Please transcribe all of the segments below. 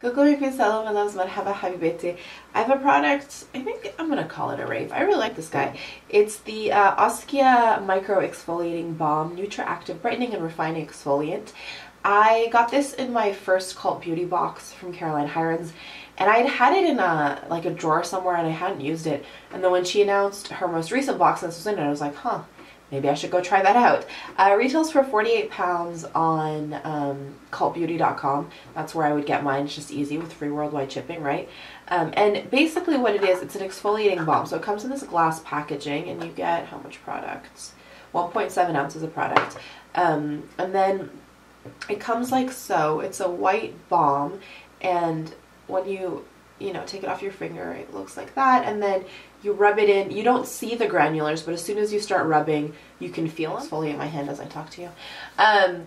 Google Review Salam and loves Marhaba Habibeti. I have a product, I think I'm to call it a rave. I really like this guy. It's the uh, Oskia Micro Exfoliating Balm Nutri-Active Brightening and Refining Exfoliant. I got this in my first Cult Beauty box from Caroline Hirons and I'd had it in a like a drawer somewhere and I hadn't used it. And then when she announced her most recent box this was in it, I was like, huh, maybe I should go try that out. Uh, retails for 48 pounds on um, cultbeauty.com. That's where I would get mine. It's just easy with free worldwide shipping, right? Um, and basically what it is, it's an exfoliating balm. So it comes in this glass packaging and you get how much product? 1.7 ounces of product. Um, and then it comes like so. It's a white balm and when you you know, take it off your finger, it looks like that, and then you rub it in. You don't see the granulars, but as soon as you start rubbing, you can feel them. Exfoliate my hand as I talk to you. Um,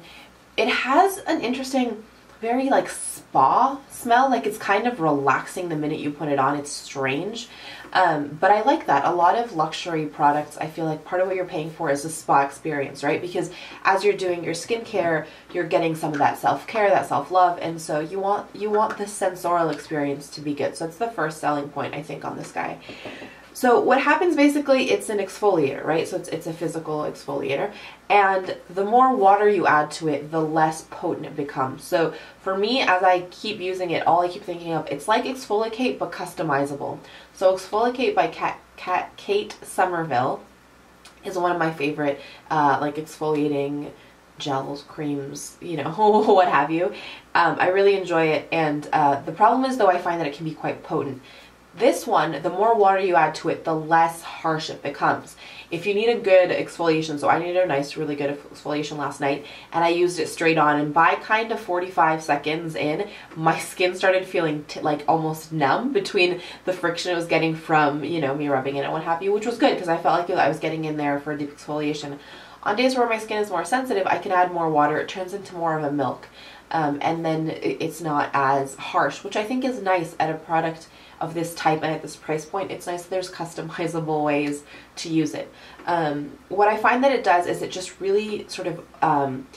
it has an interesting very like spa smell. Like it's kind of relaxing the minute you put it on. It's strange. Um, but I like that. A lot of luxury products, I feel like part of what you're paying for is a spa experience, right? Because as you're doing your skincare, you're getting some of that self-care, that self-love, and so you want you want the sensorial experience to be good. So it's the first selling point, I think, on this guy. So what happens basically, it's an exfoliator, right? So it's, it's a physical exfoliator. And the more water you add to it, the less potent it becomes. So for me, as I keep using it, all I keep thinking of, it's like ExfoliKate but customizable. So ExfoliKate by Kat, Kat, Kate Somerville is one of my favorite uh, like exfoliating gels, creams, you know, what have you. Um, I really enjoy it. And uh, the problem is though, I find that it can be quite potent. This one, the more water you add to it, the less harsh it becomes. If you need a good exfoliation, so I needed a nice, really good exfoliation last night, and I used it straight on, and by kind of 45 seconds in, my skin started feeling like almost numb between the friction it was getting from, you know, me rubbing it and what have you, which was good because I felt like I was getting in there for a deep exfoliation. On days where my skin is more sensitive, I can add more water. It turns into more of a milk. Um, and then it's not as harsh, which I think is nice at a product of this type and at this price point. It's nice there's customizable ways to use it. Um, what I find that it does is it just really sort of um,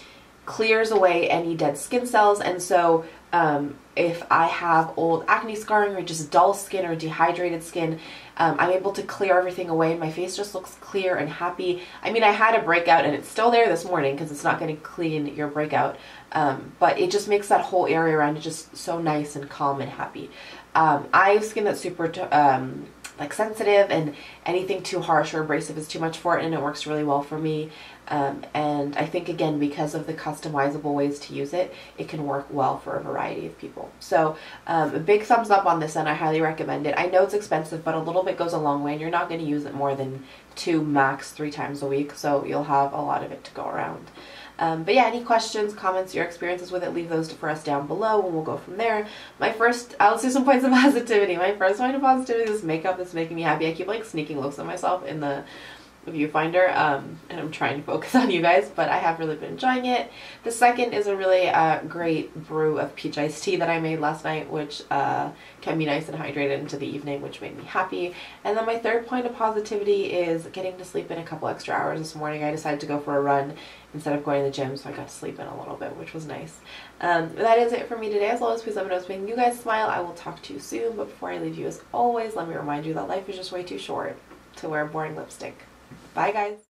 clears away any dead skin cells and so um, if I have old acne scarring or just dull skin or dehydrated skin, um, I'm able to clear everything away my face just looks clear and happy. I mean, I had a breakout and it's still there this morning because it's not going to clean your breakout, um, but it just makes that whole area around it just so nice and calm and happy. Um, I have skin that's super um, like sensitive and anything too harsh or abrasive is too much for it and it works really well for me. Um, and I think again because of the customizable ways to use it it can work well for a variety of people. So um, a big thumbs up on this and I highly recommend it. I know it's expensive but a little bit goes a long way and you're not going to use it more than two max three times a week so you'll have a lot of it to go around um, but yeah, any questions, comments, your experiences with it, leave those for us down below and we'll go from there. My first, I'll do some points of positivity. My first point of positivity is makeup that's making me happy. I keep like sneaking looks at myself in the viewfinder um, and I'm trying to focus on you guys but I have really been enjoying it. The second is a really uh, great brew of peach iced tea that I made last night which uh, can be nice and hydrated into the evening which made me happy and then my third point of positivity is getting to sleep in a couple extra hours this morning. I decided to go for a run instead of going to the gym so I got to sleep in a little bit which was nice. Um, that is it for me today. As always please let me know what's making you guys smile. I will talk to you soon but before I leave you as always let me remind you that life is just way too short to wear boring lipstick. Bye guys.